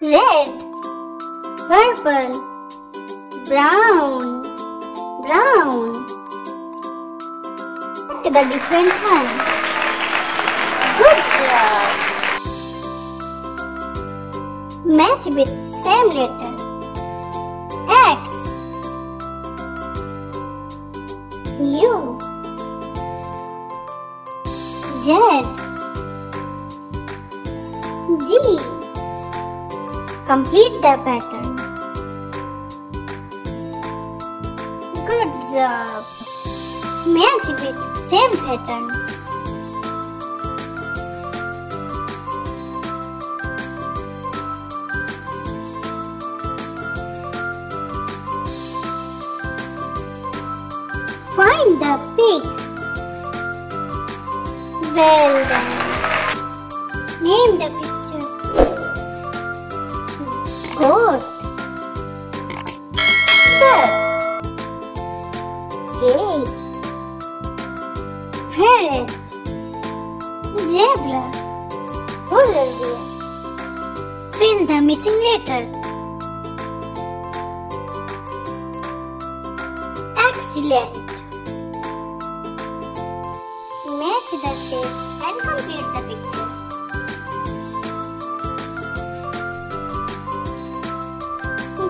red, purple, brown, brown. To the different one. Good job. Match with same letter. X, U, Z, Complete the pattern. Good job. Match with same pattern. Find the pig. Well done. Name the pictures. Parrot. Zebra. Polar bear. Fill the missing letter. Excellent. Match the shape and complete the picture.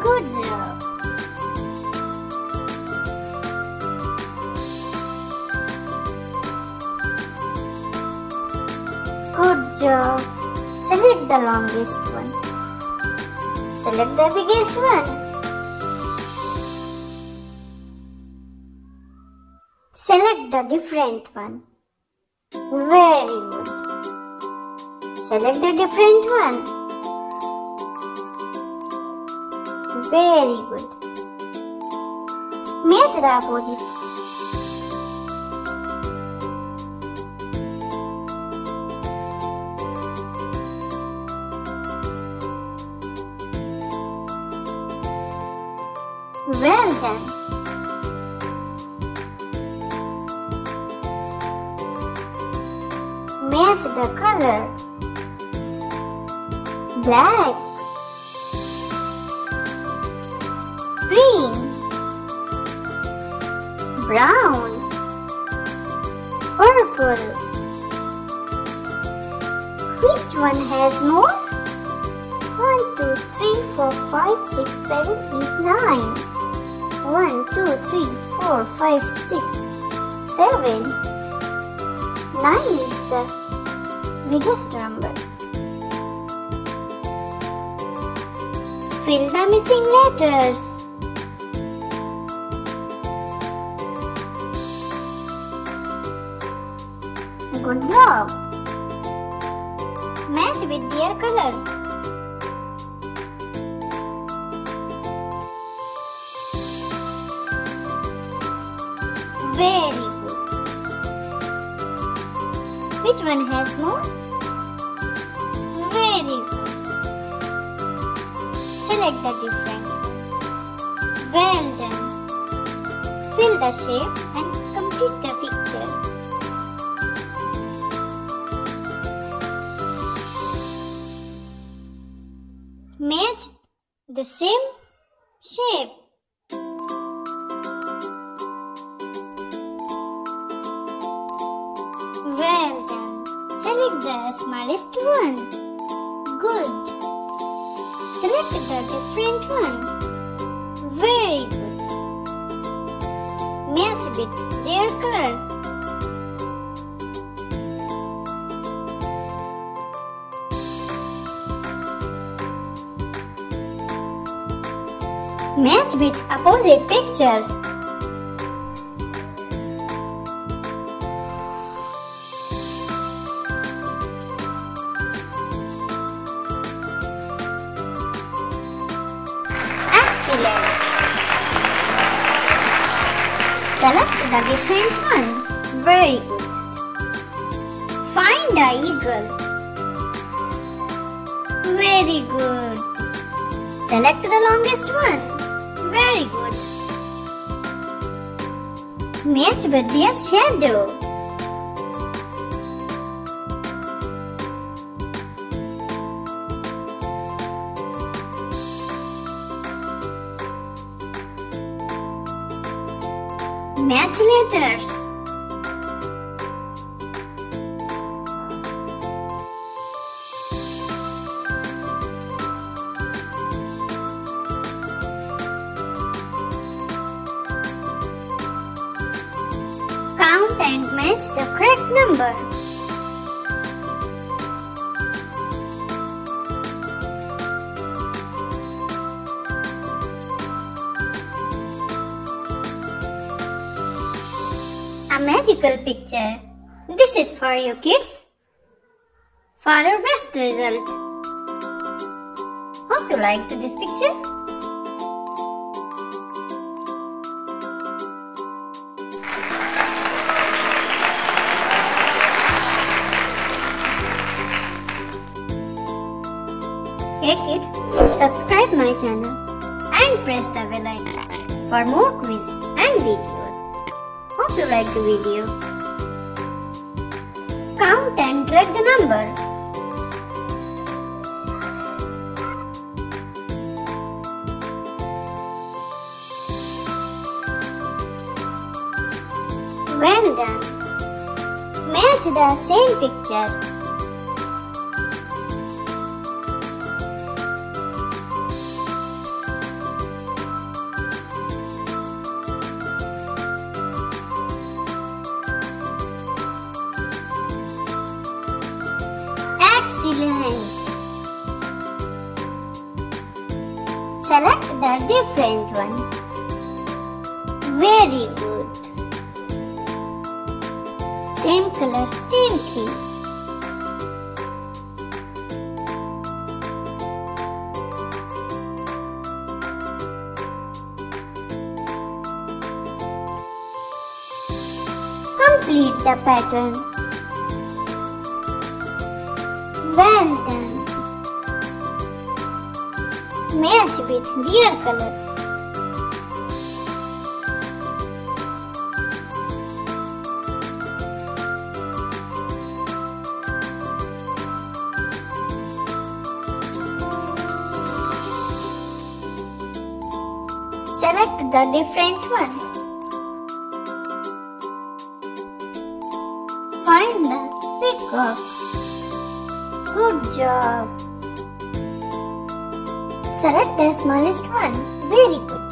Good job. Job. Select the longest one. Select the biggest one. Select the different one. Very good. Select the different one. Very good. Match the opposites. Well done. Match the color. Black. Green. Brown. Purple. Which one has more? One, two, three, four, five, six, seven, eight, nine. One, two, three, four, five, six, seven. Nine is the biggest number. Fill the missing letters. Good job. Match with their color. Very good. Which one has more? Very good. Select the different. Well done. Fill the shape and complete the picture. Match the same shape. Smallest one. Good. Select the different one. Very good. Match with their color. Match with opposite pictures. Select the different one. Very good. Find the eagle. Very good. Select the longest one. Very good. Match with their shadow. Match letters. Count and match the correct number. Magical picture. This is for you kids. For your best result. Hope you liked this picture. Hey kids, subscribe my channel and press the bell icon for more quiz and videos. You like the video. Count and drag the number. Well done. Match the same picture. Select the different one. Very good. Same color, same thing. Complete the pattern. Well done. Match with their color. Select the different one. Find the peacock. Good job. Select the smallest one. Very good.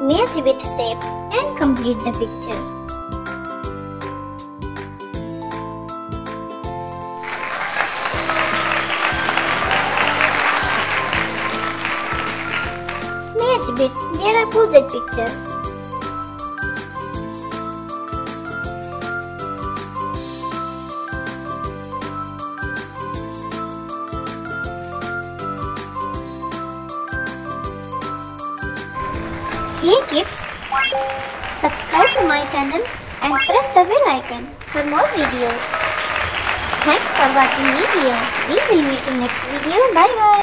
Match with shape and complete the picture. Match with their opposite picture. Hey kids, subscribe to my channel and press the bell icon for more videos. Thanks for watching video. We will meet in next video. Bye bye.